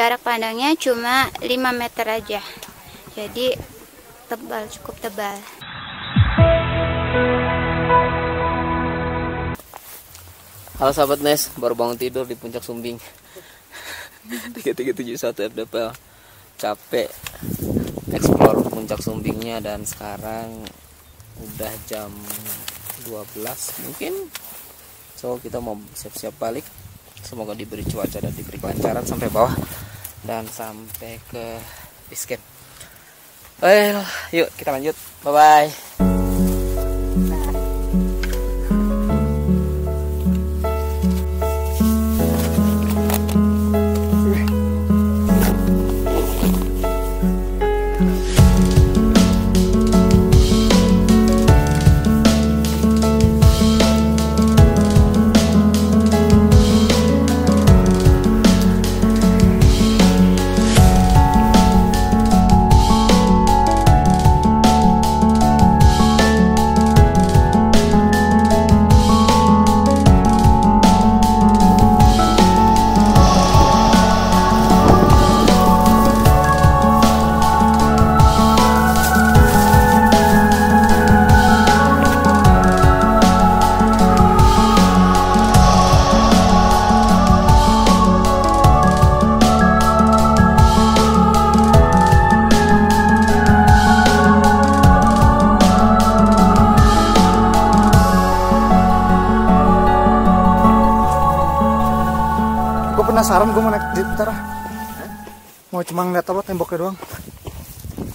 Jarak pandangnya cuma 5 meter aja. Jadi tebal, cukup tebal. Halo sahabat Nes, baru bangun tidur di puncak Sumbing. 3371 FDP Capek explore puncak Sumbingnya dan sekarang udah jam 12 mungkin. So kita mau siap-siap balik. Semoga diberi cuaca dan diberi kelancaran sampai bawah Dan sampai ke base Well, yuk kita lanjut. Bye bye penasaran gue mau naik ntar ah. Mau cuma ngeliat apa temboknya doang.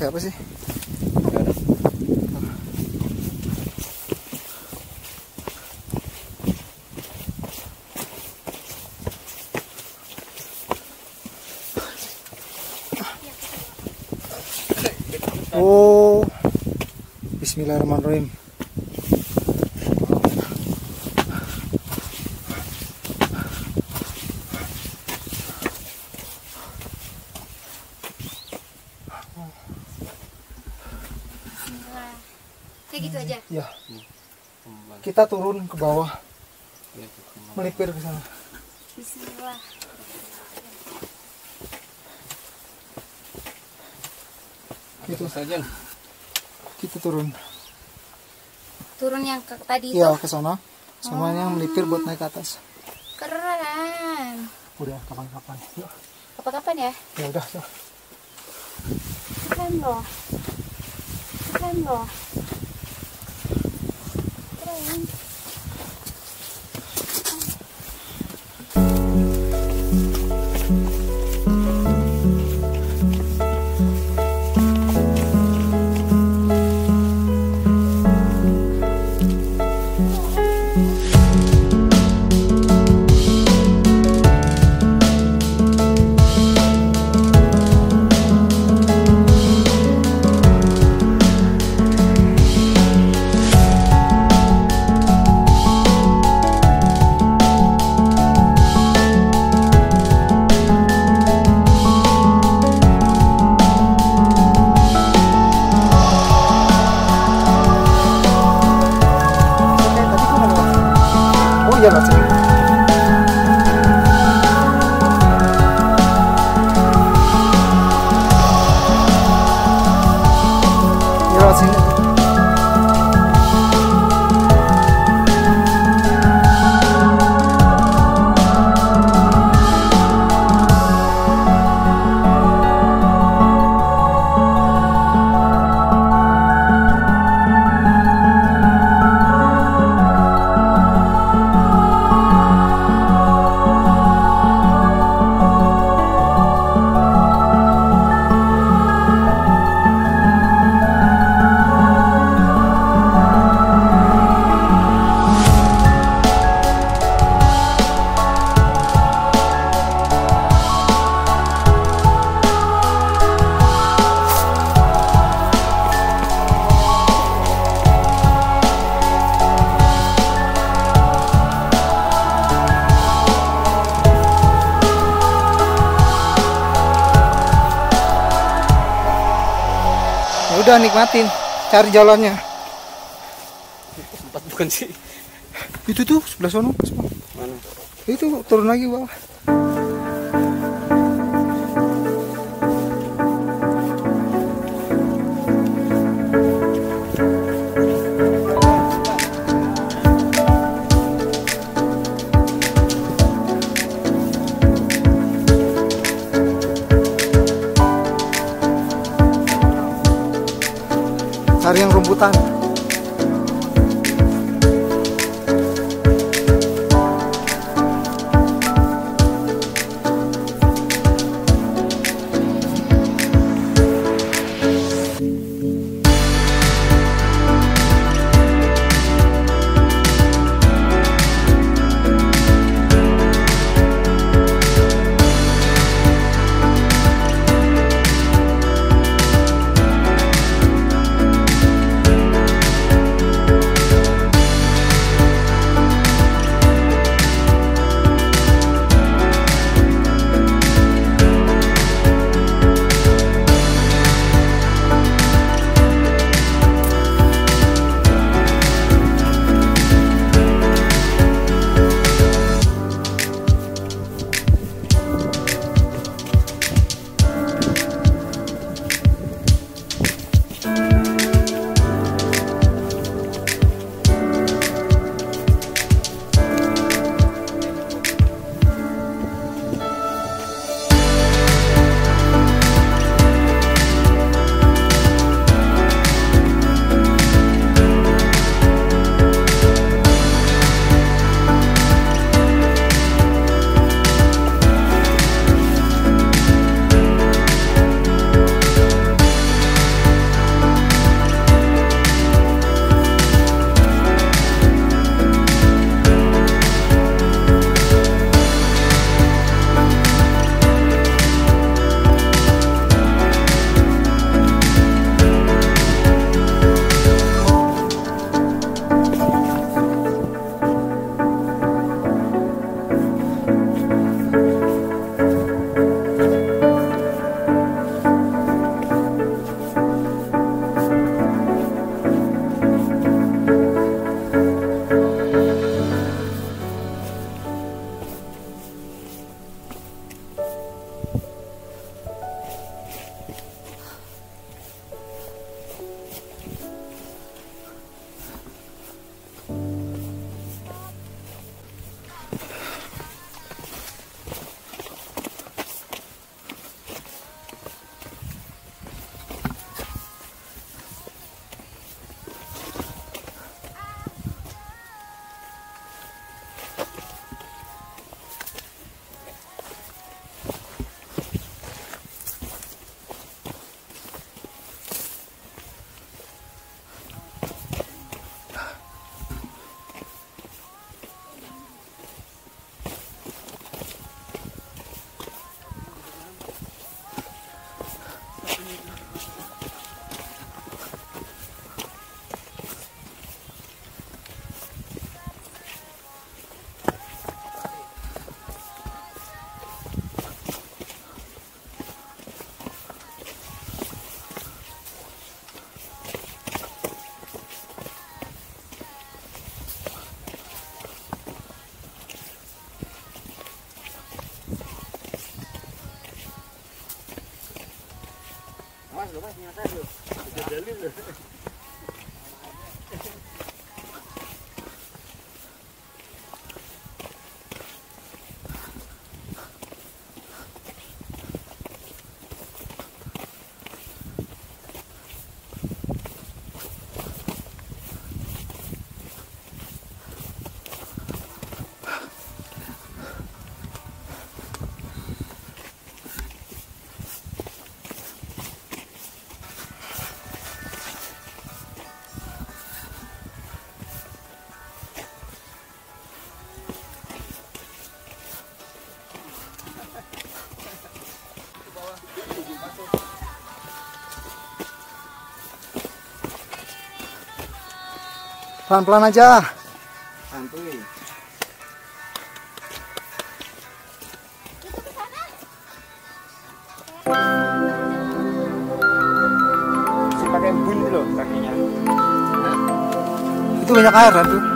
Kayak apa sih? Oh, Bismillahirrahmanirrahim. Kayak gitu aja. Ya, kita turun ke bawah, melipir ke sana. Bismillah. Gitu saja kita turun. Turun yang ke, tadi itu. Iya ke sana. Semuanya melipir buat naik ke atas. Keren. Udah kapan-kapan. Yuk. Kapan-kapan ya? Ya udah. yuk. Keren loh. Keren loh. Keren. Udah nikmatin, cari jalannya. Empat bukan sih Itu tuh sebelah sono. Mana? Itu turun lagi bawah. Pelan-pelan aja. Santuy pakai bun loh kakinya. Itu banyak air kan tuh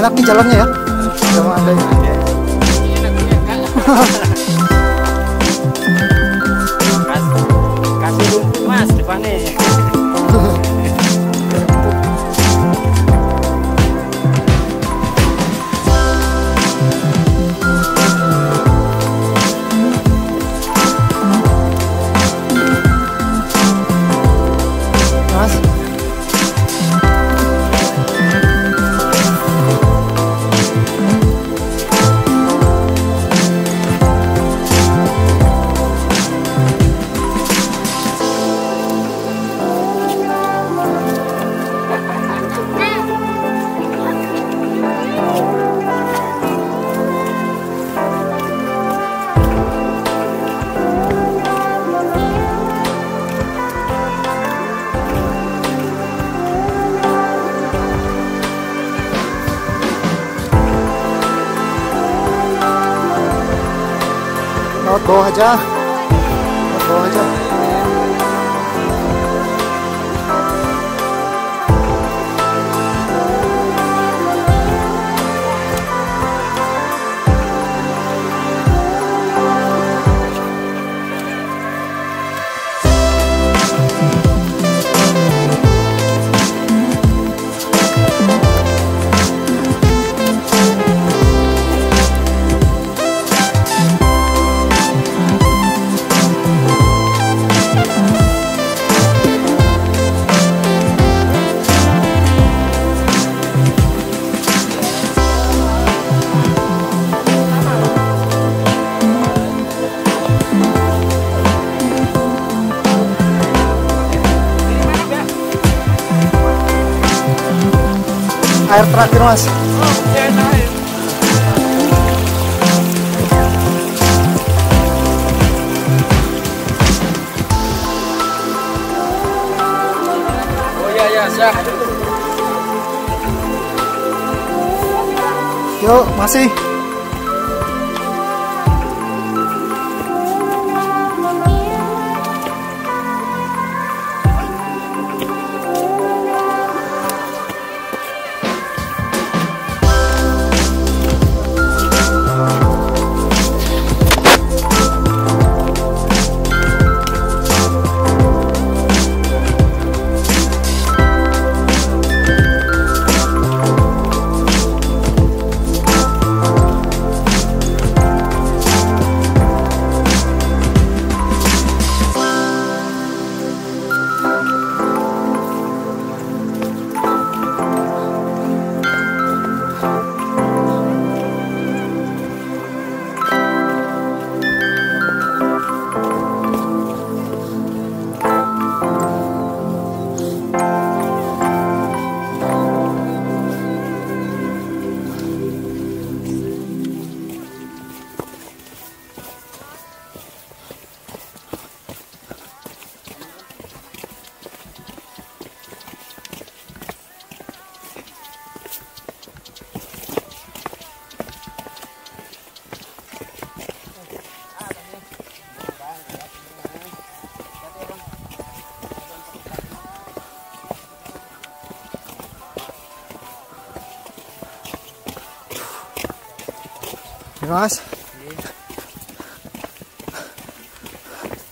enak nih jalannya ya. Sama anda ya lewat bawah aja air terakhir mas. Oh iya iya siap. Yuk masih mas.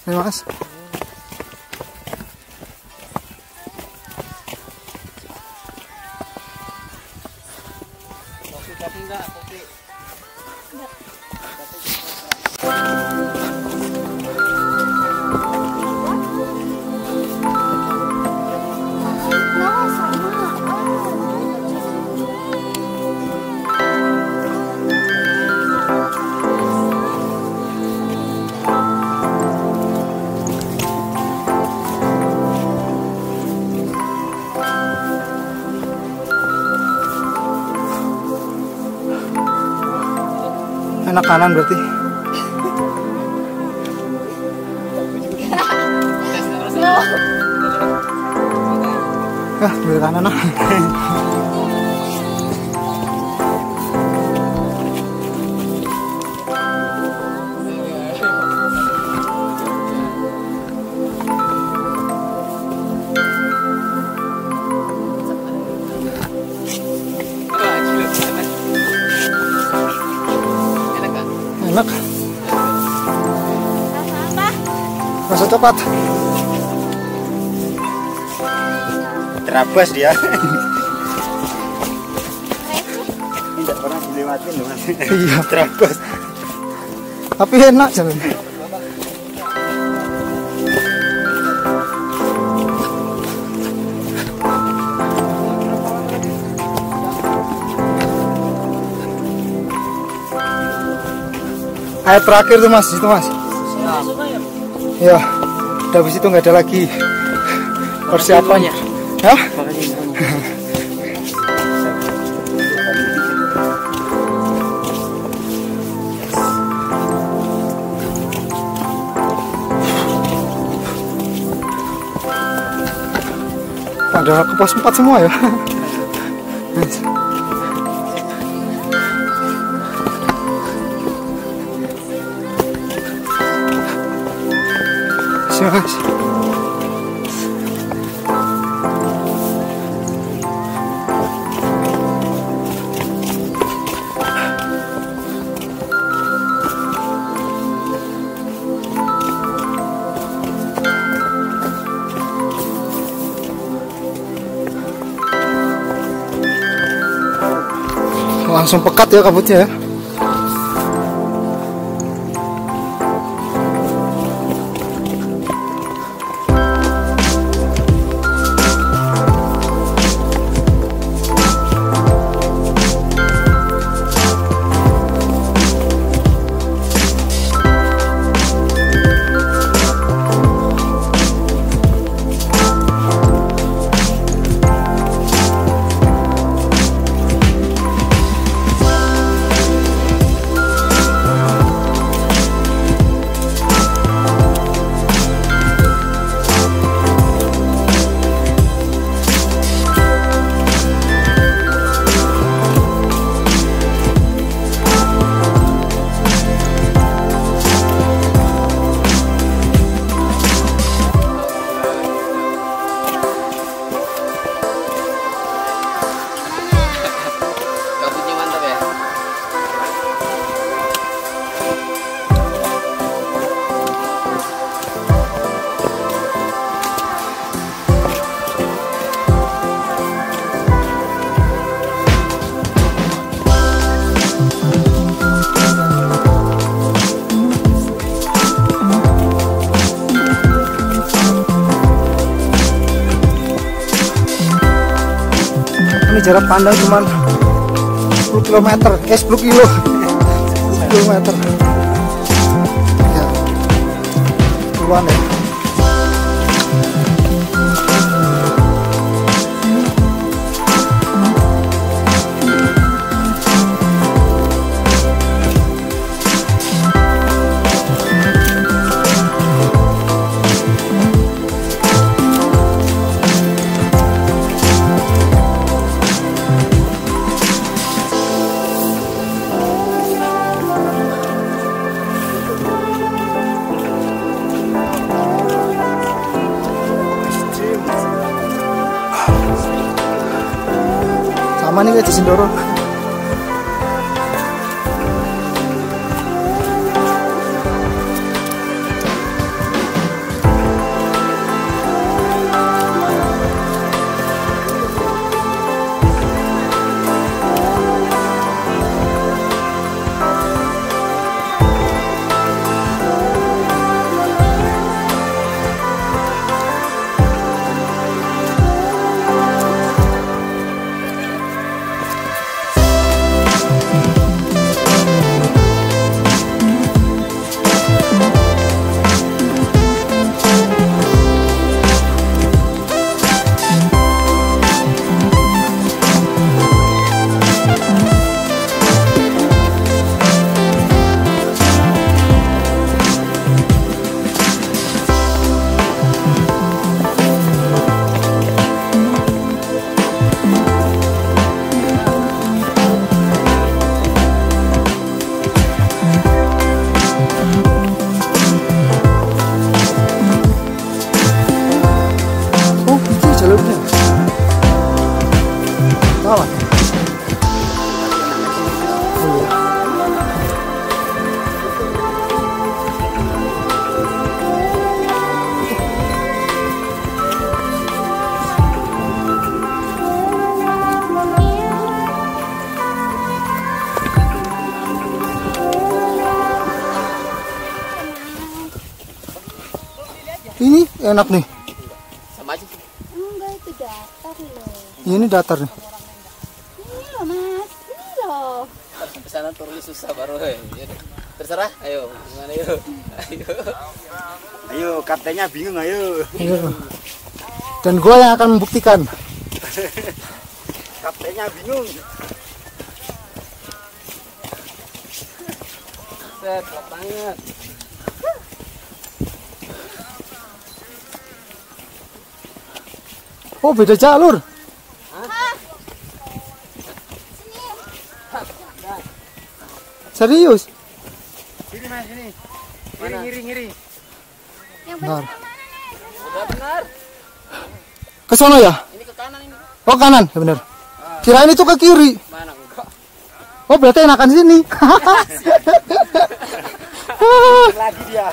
Ini mas kopi kopi enggak kopi Enak kanan berarti Yah, beli kanan ah. cepat. Terabas dia. Tidak pernah dilewatin loh mas. Iya. Terabas. Tapi enak jalan. Air terakhir tuh mas, itu mas. Ya, udah habis itu nggak ada lagi persiapannya. Ya? Pada ke pos 4 semua ya. Langsung pekat ya kabutnya ya. Jarak pandang cuman 10 km, eh 10 kilo. 10 km. Ya. Puluhan ya. Sama nih kayak di Sindoro. Enak nih. sama aja Enggak itu datar loh. Ini datar nih. Ini loh mas, ini loh. Sampai sana turunnya susah baru. Ya terserah ayo gimana yuk ayo Ayo, kaptennya bingung ayo. Iya. Dan gua yang akan membuktikan. Kaptennya bingung. set banget Oh, beda jalur. Serius? Sini mas, sini. Ngiri, ngiri, ngiri. Yang Benar. benar mana nih? udah benar Ke sana ya? ini ke kanan ini Oh, kanan. Ya benar. Kirain itu ke kiri. mana enggak Oh, berarti enakan sini. Lagi dia.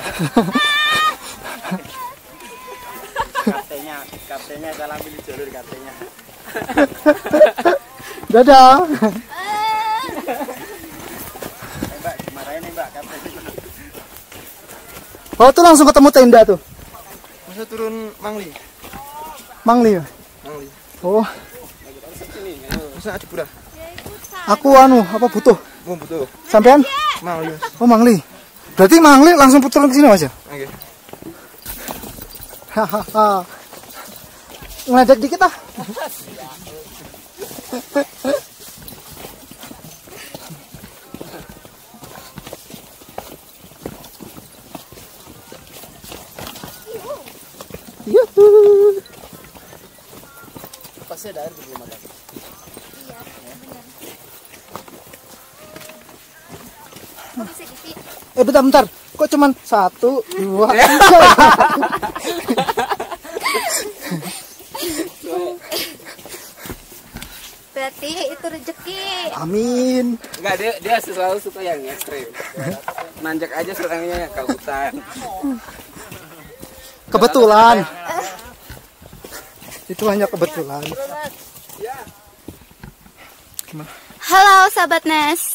kaptennya, kaptennya jalur kaptennya. Dadah. Eh, mbak, nih mbak. Oh, tuh langsung ketemu tenda tuh. Masa turun Mangli? Mangli ya? Mangli. Oh, Masa Adipura? aku anu, apa butuh? Oh betul. Sampean? Mangli. Oh, Mangli. Berarti Mangli langsung putar ke sini, Mas ya? Oke. Hahaha. Ngeledek dikit ah. Yuhu. pasti ada air di rumah tadi Kok bisa gitu? ya? Eh bentar bentar. Kok cuman satu, dua, tiga. Berarti itu rezeki. Amin. enggak dia dia selalu suka yang ekstrim nanjak aja serangnya ke hutan Kebetulan. Itu hanya kebetulan. Halo sahabat Nes.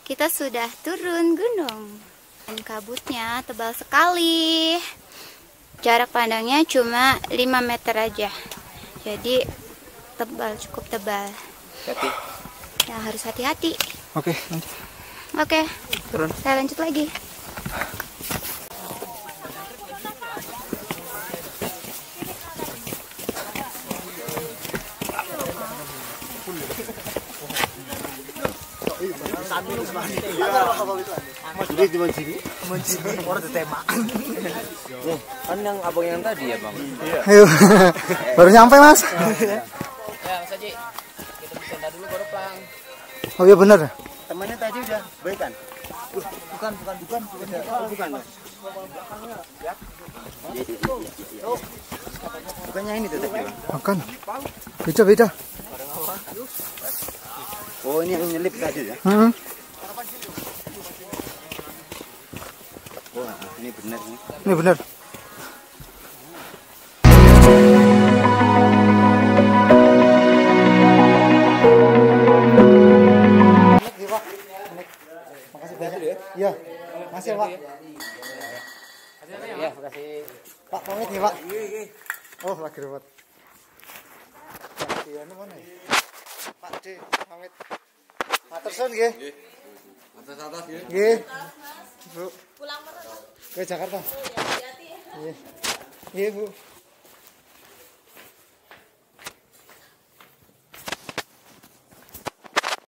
Kita sudah turun gunung. Dan kabutnya tebal sekali. Jarak pandangnya cuma 5 meter aja. Jadi tebal, cukup tebal. Hati Nah, harus hati-hati. Oke, lanjut. Oke, turun saya lanjut lagi. Jadi cuma sini. kan yang abang yang tadi ya bang Ayo. Baru nyampe, Mas. ya mas Oh iya bener. Temannya tadi udah baik kan? Bukan, bukan, bukan. Bukan, oh, bukan mas. Bukannya ini tuh tadi. Makan. Beda beda. Oh ini yang nyelip tadi ya? Hmm. Wah ini benar nih. Ini bener. Iya. Makasih ya, Pak. ya makasih Pak pamit nih, Pak. Oh, lagi repot. Pak, anu mana ya? Pak D, pamit. Matur suwun nggih. Nggih. Atas atas nggih. Nggih. Bu. Pulang Ke Jakarta. Iya. Iya, Bu.